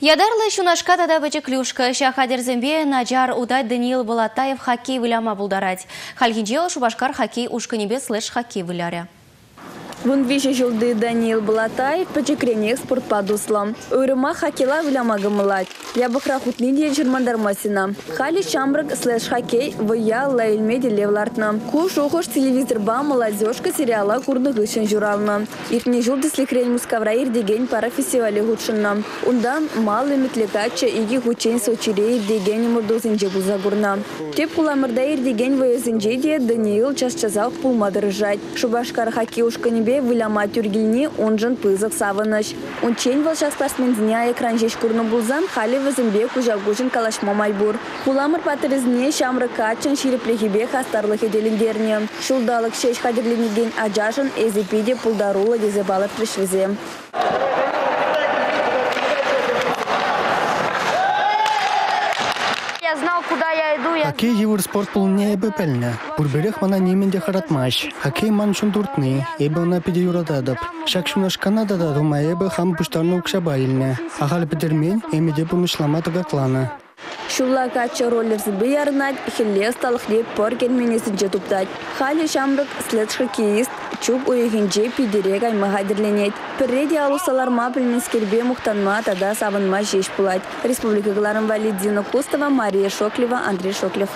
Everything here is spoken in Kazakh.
Ядарлы шунашка тада вычы клюшка, шахадерзембе Наджар Удай Даниил Балатаев хоккей выляма булдарать. Хальхинжел шубашкар хоккей ушканебе слэш хоккей выляря. Вон виже жылды Даниил Балатаев пачекренек спорт падусла. Өріма хоккейла вылямагы мылать. Я бахра хутны де жермандармасына. Хали шамбрак слэш хоккей вая лайльмеде левлартна. Ку шохош телевизор ба молодежка сериала курды гышын журална. Ихне жылды слекрень мускавра ирдеген пара фестивале худшынна. Унда малы метлекача иги хучен сочире ирдеген мурдозын жебуза гурна. Теп куламырда ирдеген вайызынже де Даниил час-часақ пулмадырыжать. Шубашкар хоккей ушканебе выляма тюргильни онжын пызык савыныш. Унчен волшак спортсмензіне экран жеш булзан хали вазымбе кужагужын калашма майбур. Куламыр патырызне шамры качын ширеплехибе хастарлых еделіндерне. Шулдалық шеш хадерленеген ажашын эзепиде пулдарула дезебалып пришвизе. Я знал, куда я иду. Я... Хоккей евр спорт пулне эбе пелне. Бурберех мана неменде харатмаш. Хоккей ман шун дуртны. Эбе она пиде юрададып. Шак шунаш Канадада дума эбе хам пуштарны укшабайлне. Ахал петермен эмеде пумышлама тагаклана. Шулла кача роллерс бейарнать, хилле сталхле пор келменесінче туптать. Хали шамрык след хоккеист чуп уйхинче пидерек аймаға дерленет. Перреде алусалар ма пілменскербе мұқтанма тада сабынма жеш пулать. Республика Валидина Кустова, Мария Шоклева, Андрей Шоклев.